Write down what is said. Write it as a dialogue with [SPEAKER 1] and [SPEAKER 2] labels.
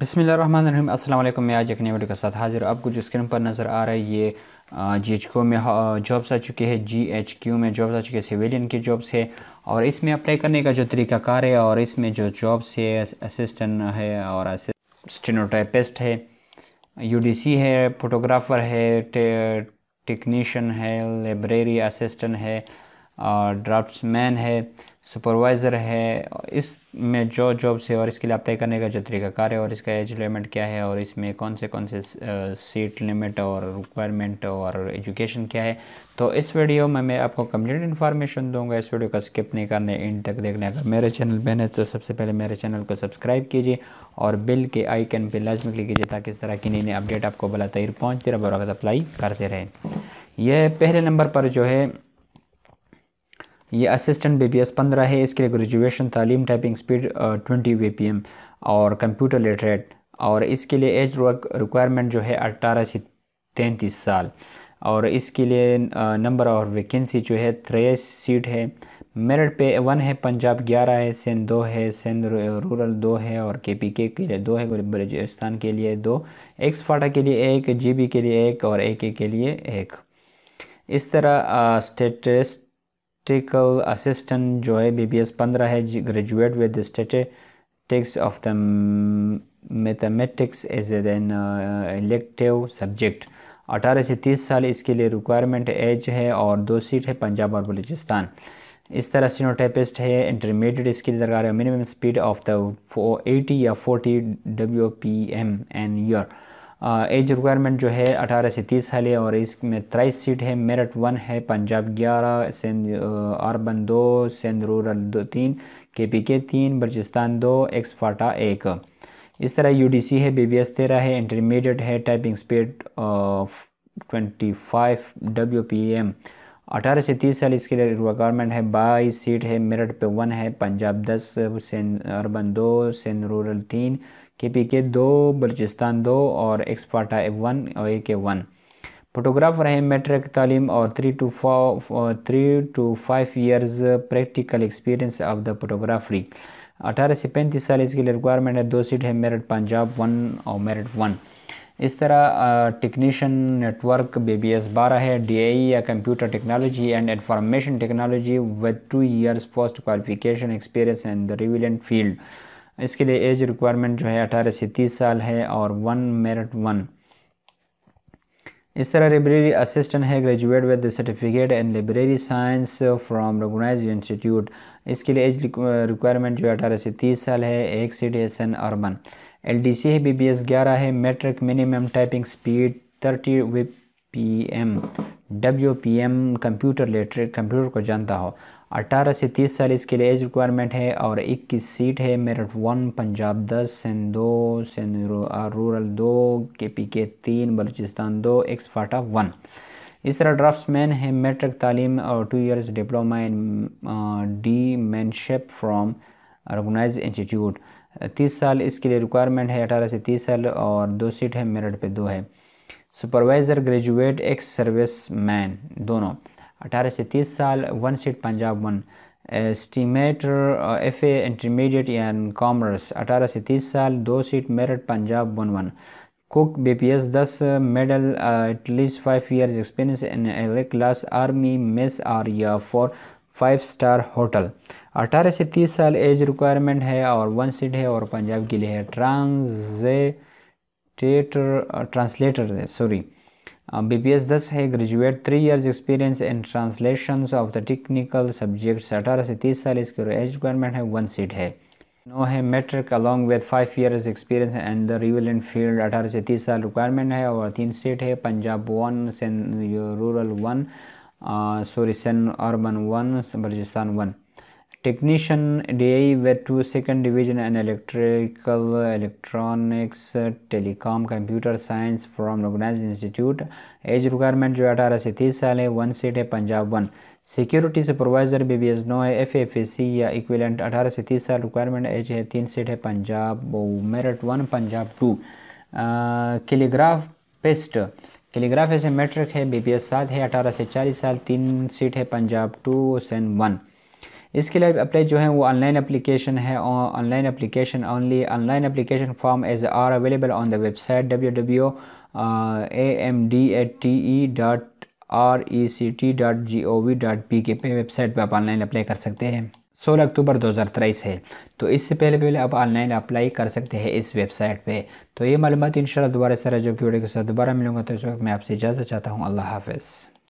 [SPEAKER 1] बिसमीम अल्लाम मैं आज एक नई वीडियो के साथ हाजिर आपको जो स्क्रीन पर नज़र आ रहा है, ये जी एच क्यू में जॉब्स आ चुके हैं। जी एच क्यू में जॉब्स आ चुके हैं सिविलियन की जॉब्स है। और इसमें अप्लाई करने का जो तरीकाकार है, और इसमें जो जॉब्स है असिस्टेंट है, और स्टेनोटाइपिस्ट है यूडीसी है फोटोग्राफ़र है टेक्नीशियन है लाइब्रेरी असिस्टेंट है, और ड्राफ्ट्समैन है। सुपरवाइज़र है इसमें जो जॉब्स है और इसके लिए अप्लाई करने का जो तरीकाकार है और इसका एज लिमिट क्या है और इसमें कौन से कौन से सीट लिमिट और रिक्वायरमेंट और एजुकेशन क्या है तो इस वीडियो में मैं आपको कंप्लीट इन्फॉर्मेशन दूँगा। इस वीडियो का स्किप नहीं करने एंड तक देखने अगर मेरे चैनल पर है तो सबसे पहले मेरे चैनल को सब्सक्राइब कीजिए और बिल के आइकन पर लाजमी क्लिक कीजिए ताकि इस तरह की नई नई अपडेट आपको बला तैर पहुँचती रहे और अप्लाई करते रहें। यह पहले नंबर पर जो है ये असिस्टेंट बी पी एस पंद्रह है, इसके लिए ग्रेजुएशन तालीम typing speed twenty V P M और कंप्यूटर लिटरेट और इसके लिए एज रिक्वायरमेंट जो है अट्ठारह से तैंतीस साल और इसके लिए नंबर और वैकेंसी जो है त्रेस सीट है। मेरिट पे वन है, पंजाब ग्यारह है सेंध दो है सेंध रूरल दो है और के पी के के लिए दो है बलूचिस्तान के लिए दो एक्स फाटा के लिए एक जी बी के लिए एक और ए के लिए एक। इस तरह स्टेटस स्टेटिकल असिस्टेंट जो है बी बी एस पंद्रह है graduate with statics of the mathematics as an elective subject अठारह से तीस साल इसके लिए रिक्वायरमेंट एज है और दो सीट है पंजाब और बलूचिस्तान। इस तरह सीनोटाइपिस्ट है इंटरमीडिएट इसके लिए दरकार है minimum speed of the eighty या forty W P M an year age requirement जो है अठारह से तीस साल है और इसमें तेईस सीट है मेरठ वन है, पंजाब ग्यारह सेंध अरबन दो सेंध रूरल दो, तीन के पी के तीन, बलूचिस्तान दो एक्स फाटा एक। इस तरह यू डी सी है बी बी एस तेरह है इंटरमीडिएट है typing speed twenty five W P M अठारह से तीस साल इसके लिए रिक्वायरमेंट है, बाईस सीट है, मेरठ पे वन है, पंजाब दस, सिंध अर्बन दो, सिंध रूरल तीन के पी के दो, बलूचिस्तान दो और एक्सपाटा वन, और ए के वन। फोटोग्राफर है मेट्रिक, तालीम और three two three two five years practical experience of the photography अठारह से पैंतीस साल इसके लिए रिक्वायरमेंट है, दो सीट है, मेरठ, पंजाब वन और मेरठ वन। इस तरह technician network B B S बारह है डी आई या computer technology and information technology with two years post qualification experience in the relevant field इसके लिए एज रिक्वायरमेंट जो है अठारह से तीस साल है और वन मेरिट वन इस तरह लाइब्रेरी असिस्टेंट है graduate with certificate in library science from recognize institute इसके लिए एज रिक्वायरमेंट जो है अठारह से तीस साल है, एक C D S N urban L D C है बी बी एस ग्यारह है, matric minimum typing speed thirty we P M W P M computer literate computer को जानता हो। अठारह से तीस साल इसके लिए एज रिक्वायरमेंट है और इक्कीस सीट है, मेरठ वन, पंजाब दस, सिंध दो, सिंध रूरल दो के पी के तीन, बलूचिस्तान दो, एक्स फाटा वन। इस तरह ड्राफ्ट्समैन है, मेट्रिक तालीम और two years diploma in D manship from organize institute तीस साल इसके लिए रिक्वायरमेंट है, अठारह से तीस साल और दो सीट है मेरठ पे दो है। Supervisor graduate ex service man दोनों। अठारह से तीस साल one seat Punjab one estimator F A intermediate and commerce अठारह से तीस साल, दो seat merit Punjab one one cook B P S दस medal at least five years experience in L class army mess or या for five star hotel. अठारह से तीस साल एज रिक्वायरमेंट है और वन सीट है और पंजाब के लिए है। Translator translator sorry B P S दस है graduate three years experience in translation of the technical subjects अठारह से तीस साल इसके एज रिक्वायरमेंट है, वन सीट है। नो है matric along with five years experience and the relevant field अठारह से तीस साल रिक्वायरमेंट है और तीन सीट है, Punjab one rural one. Sorry Sindh urban one Balochistan one technician DAE वे to second division and electrical, electronics telecom computer science from organized institute age requirement जो अठारह से तीस साल है वन सीट है Punjab one security supervisor B B S no है F F S C या इक्विलेंट अठारह से तीस साल रिक्वायरमेंट एज है, तीन सीट है Punjab merit one Punjab two calligraphist calligraph ऐसे मेट्रिक है बी पी एस सात है, अठारह से चालीस साल, तीन सीट है, पंजाब टू सेन वन। इसके लिए अप्लाई जो है, वो ऑनलाइन अप्लीकेशन है online application only online application form as are available on the website W W A M D at T E dot R E C T dot G O V dot P K पे website पर आप online apply कर सकते हैं। सोलह अक्टूबर 2023 है। तो इससे पहले पहले आप ऑनलाइन अप्लाई कर सकते हैं इस वेबसाइट पे। तो ये मालूम इन दोबारा सर जो कि वीडियो के साथ दोबारा मिलूँगा। तो इस वक्त मैं आपसे इजाज़त चाहता हूँ। अल्लाह हाफ़